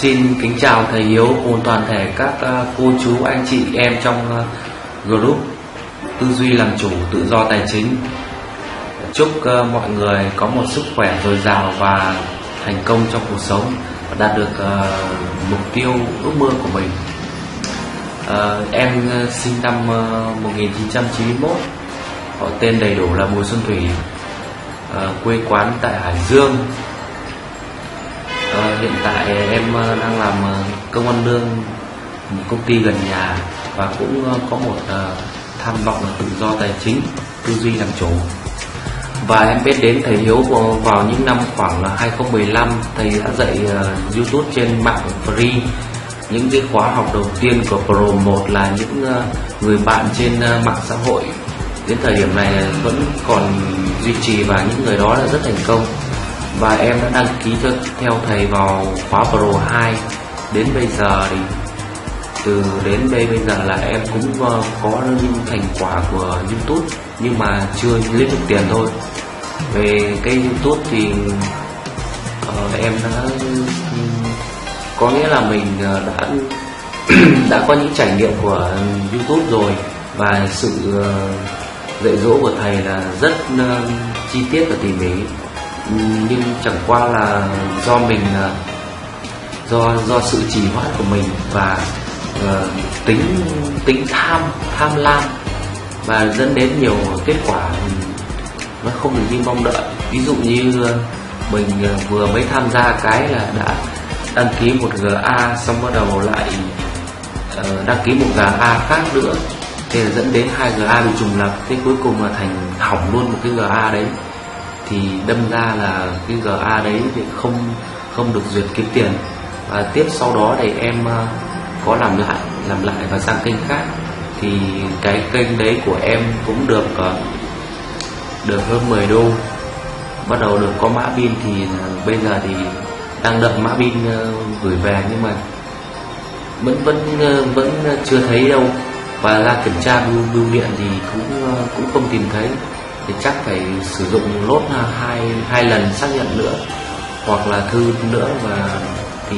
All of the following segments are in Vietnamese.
Xin kính chào thầy Hiếu cùng toàn thể các à, cô chú anh chị em trong à, group tư duy làm chủ tự do tài chính. Chúc à, mọi người có một sức khỏe dồi dào và thành công trong cuộc sống và đạt được mục tiêu ước mơ của mình. Em sinh năm 1991, họ tên đầy đủ là Bùi Xuân Thủy, quê quán tại Hải Dương, hiện tại em ờ, đang làm ờ, công an lương một công ty gần nhà và cũng ờ, có một tham vọng là tự do tài chính, tư duy làm chủ. Và em biết đến thầy Hiếu vào, những năm khoảng là 2015 thầy đã dạy YouTube trên mạng free. Những cái khóa học đầu tiên của Pro 1 là những người bạn trên mạng xã hội đến thời điểm này vẫn còn duy trì và những người đó là rất thành công và em đã đăng ký cho theo thầy vào khóa Pro 2 đến bây giờ thì từ đến đây bây giờ là em cũng ờ, có những thành quả của YouTube nhưng mà chưa lấy được tiền thôi. Về cái YouTube thì uh, em đã có nghĩa là mình ờ, đã đã có những trải nghiệm của YouTube rồi. Và sự dạy dỗ của thầy là rất chi tiết và tỉ mỉ nhưng chẳng qua là do mình à, do do sự trì hoãn của mình và uh, tính tính tham tham lam và dẫn đến nhiều kết quả nó không được như mong đợi. Ví dụ như ờ, mình ờ, vừa mới tham gia cái là đã đăng ký một GA xong bắt đầu lại uh, đăng ký một GA khác nữa. Thế là dẫn đến hai GA bị trùng lập thế cuối cùng là thành hỏng luôn một cái GA đấy thì đâm ra là cái GA đấy thì không không được duyệt kiếm tiền. Và tiếp sau đó thì em ờ, có làm lại làm lại và sang kênh khác. Thì cái kênh đấy của em cũng được ờ, được hơn 10 đô. Bắt đầu được có mã pin thì bây giờ thì đang đợi mã pin ờ, gửi về nhưng mà vẫn vẫn vẫn chưa thấy đâu. Và ra kiểm tra bưu, bưu điện thì cũng cũng không tìm thấy thì chắc phải sử dụng lốt hai hai lần xác nhận nữa, hoặc là thư nữa và thì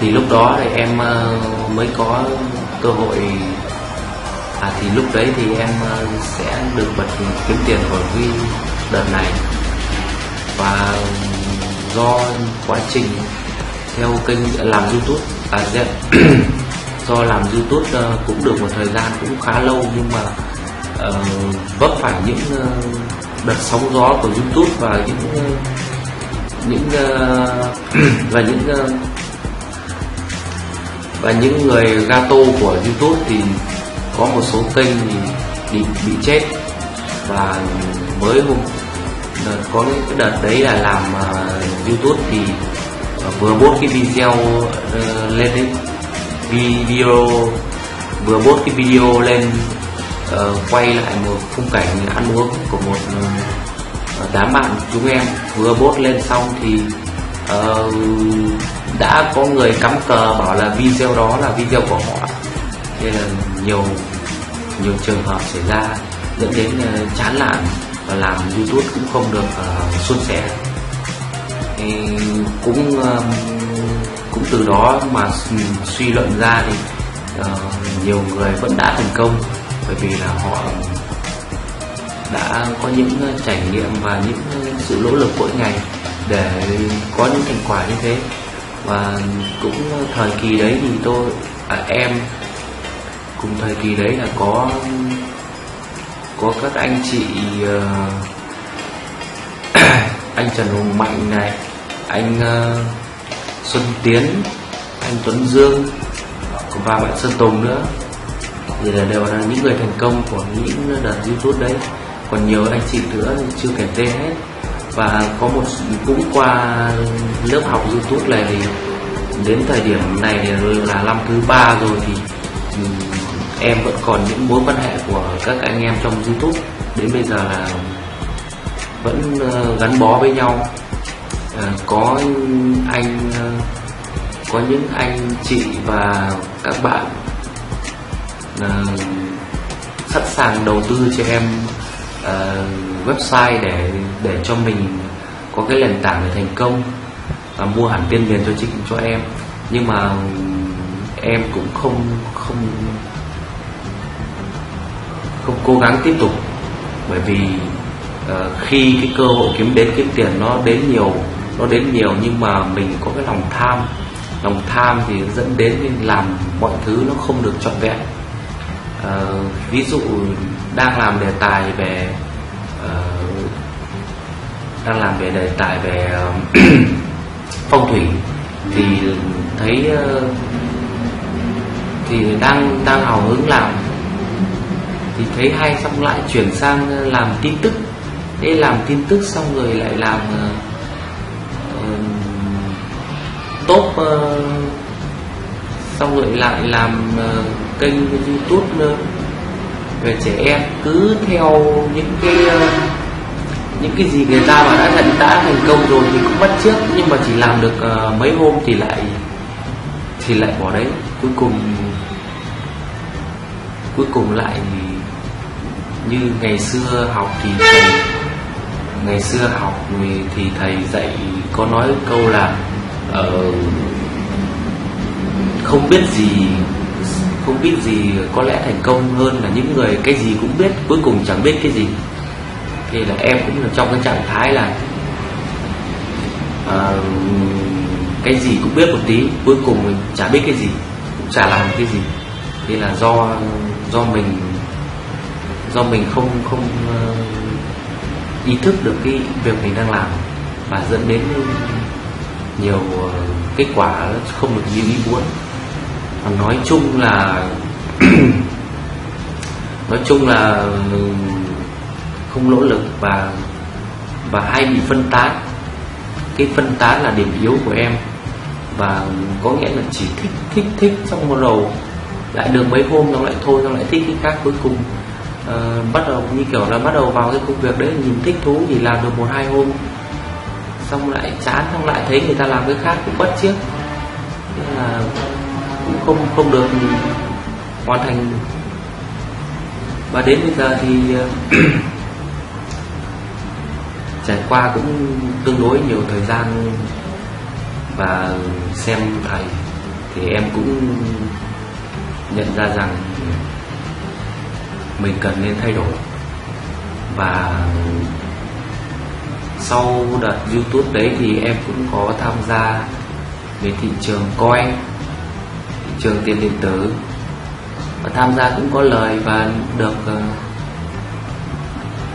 thì lúc đó thì em ờ, mới có cơ hội. À thì lúc đấy thì em ờ, sẽ được bật kiếm tiền của cái đợt này. Và do quá trình theo kênh, làm youtube à dạ, do làm youtube ờ, cũng được một thời gian, cũng khá lâu nhưng mà vấp phải những ờ, đợt sóng gió của youtube và những ờ, những ờ, và những và những người gato của youtube thì có một số kênh thì bị bị chết. Và mới hôm đợt có những cái đợt đấy là làm uh, youtube thì uh, vừa bốt cái video uh, lên đấy video vừa bốt cái video lên uh, quay lại một khung cảnh ăn uống của một uh, đám bạn chúng em. Vừa bốt lên xong thì uh, đã có người cắm cờ bảo là video đó là video của họ. Thế là nhiều nhiều trường hợp xảy ra dẫn đến uh, chán nản và làm youtube cũng không được uh, suôn sẻ. Thì cũng uh, cũng từ đó mà suy luận ra thì uh, nhiều người vẫn đã thành công bởi vì là họ đã có những ờ, trải nghiệm và những ờ, sự nỗ lực mỗi ngày để có những thành quả như thế. Và cũng thời kỳ đấy thì tôi à, em cùng thời kỳ đấy là có có các anh chị uh, anh Trần Hùng Mạnh này anh uh, Xuân Tiến anh Tuấn Dương và bạn Sơn Tùng nữa thì là đều là những người thành công của những đợt YouTube đấy. Còn nhiều anh chị nữa chưa kể tên hết. Và có một cũng qua lớp học YouTube này thì đến thời điểm này thì là năm thứ ba rồi thì ừ, em vẫn còn những mối quan hệ của các anh em trong YouTube. Đến bây giờ là vẫn ờ, gắn bó với nhau. À, có anh ờ, có những anh chị và các bạn uh, sẵn sàng đầu tư cho em uh, website để để cho mình có cái nền tảng để thành công và mua hẳn tiền miền cho chị cho em. Nhưng mà em cũng không không không cố gắng tiếp tục. Bởi vì uh, khi cái cơ hội kiếm đến kiếm tiền nó đến nhiều nó đến nhiều nhưng mà mình có cái lòng tham. Lòng tham thì dẫn đến làm mọi thứ nó không được trọn vẹn uh, ví dụ đang làm đề tài về uh, đang làm về đề tài về uh, phong thủy thì thấy uh, thì đang đang hào hứng làm. Thì thấy hay xong lại chuyển sang làm tin tức. Thế làm tin tức xong rồi lại làm uh, top uh, xong rồi lại làm uh, kênh youtube nữa. Về trẻ em cứ theo những cái ờ, những cái gì người ta mà đã thành đã thành công rồi thì cũng bắt trước nhưng mà chỉ làm được uh, mấy hôm thì lại thì lại bỏ đấy. Cuối cùng cuối cùng lại như ngày xưa học thì thầy ngày xưa học thì thầy dạy có nói câu là uh, không biết gì không biết gì có lẽ thành công hơn là những người cái gì cũng biết cuối cùng chẳng biết cái gì. Thì là em cũng là trong cái trạng thái là uh, cái gì cũng biết một tí cuối cùng mình chả biết cái gì cũng chả làm cái gì. Thì là do do mình do mình không không uh, ý thức được cái việc mình đang làm và dẫn đến nhiều uh, kết quả không được như ý muốn còn nói chung là nói chung là ừ, không nỗ lực và và hay bị phân tán. Cái phân tán là điểm yếu của em và có nghĩa là chỉ thích thích thích trong một đầu lại được mấy hôm xong lại thôi xong lại thích cái khác cuối cùng. Uh, bắt đầu như kiểu là bắt đầu vào cái công việc đấy nhìn thích thú thì làm được một hai hôm. Xong lại chán xong lại thấy người ta làm cái khác cũng bất chiếc nên là cũng không không được hoàn thành. Và đến bây giờ thì ờ, trải qua cũng tương đối nhiều thời gian và xem thầy thì em cũng nhận ra rằng mình cần nên thay đổi. Và sau đợt youtube đấy thì em cũng có tham gia về thị trường coi trường tiền điện tử. Và tham gia cũng có lời và được ờ,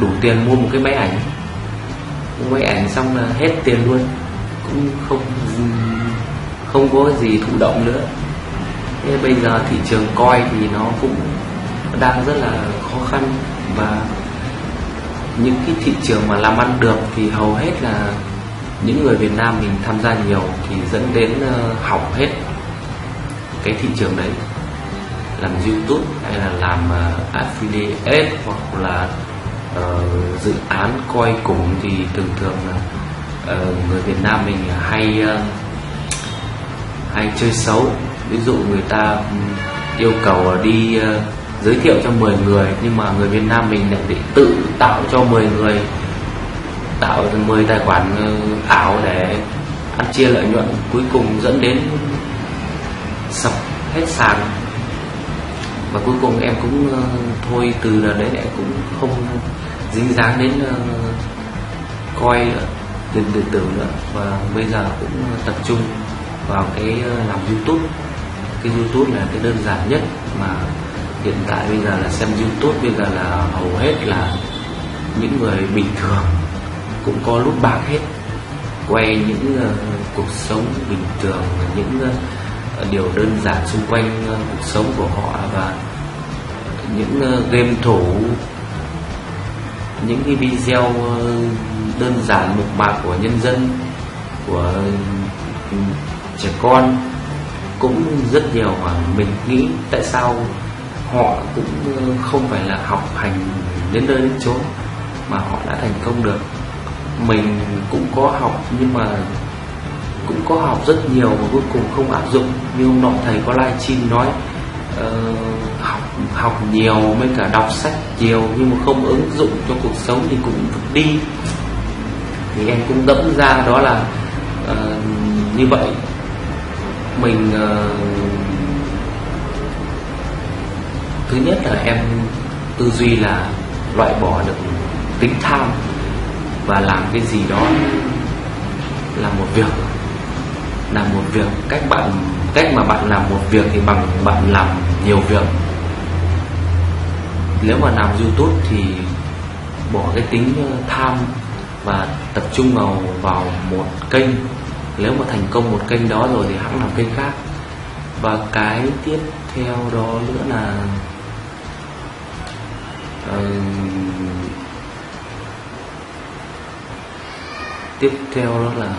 đủ tiền mua một cái máy ảnh. Mua máy ảnh xong là hết tiền luôn, cũng không không có gì thụ động nữa. Thế bây giờ thị trường coi thì nó cũng đang rất là khó khăn và những cái thị trường mà làm ăn được thì hầu hết là những người Việt Nam mình tham gia nhiều thì dẫn đến ờ, hỏng hết cái thị trường đấy làm YouTube hay là làm uh, affiliate hoặc là uh, dự án coi cùng thì thường thường là uh, người Việt Nam mình hay uh, hay chơi xấu. Ví dụ người ta ừ, yêu cầu đi uh, giới thiệu cho 10 người nhưng mà người Việt Nam mình lại để tự tạo cho 10 người tạo 10 tài khoản ảo để ăn chia lợi nhuận cuối cùng dẫn đến sập hết sàn. Và cuối cùng em cũng uh, thôi từ là đấy em cũng không dính dáng đến uh, coi tiền điện tử nữa. Và bây giờ cũng tập trung vào cái ờ, làm youtube. Cái youtube là cái đơn giản nhất mà hiện tại bây giờ là xem youtube bây giờ là hầu hết là những người bình thường cũng có lúc bạc hết quay những uh, cuộc sống bình thường những uh, điều đơn giản xung quanh ờ, cuộc sống của họ và những ờ, game thủ, những cái video ờ, đơn giản mộc mạc của nhân dân, của ừ, trẻ con. Cũng rất nhiều và mình nghĩ tại sao họ cũng không phải là học hành đến nơi đến chốn mà họ đã thành công được. Mình cũng có học nhưng mà cũng có học rất nhiều và cuối cùng không áp dụng. Như hôm nọ thầy có livestream nói uh, học học nhiều mới cả đọc sách nhiều nhưng mà không ứng dụng cho cuộc sống thì cũng đi. Thì em cũng đẫm ra đó là uh, như vậy. Mình uh, thứ nhất là em tư duy là loại bỏ được tính tham và làm cái gì đó là một việc làm một việc cách bạn cách mà bạn làm một việc thì bằng bạn làm nhiều việc. Nếu mà làm youtube thì bỏ cái tính ờ, tham và tập trung vào vào một kênh. Nếu mà thành công một kênh đó rồi thì hãng làm kênh khác. Và cái tiếp theo đó nữa là uh, tiếp theo đó là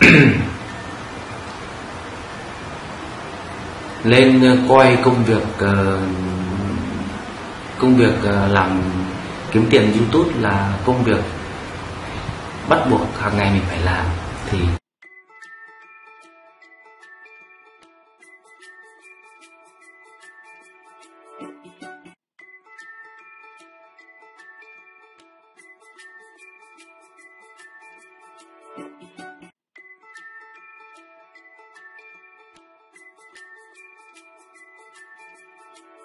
lên ờ, coi công việc uh, công việc uh, làm kiếm tiền youtube là công việc bắt buộc hàng ngày mình phải làm thì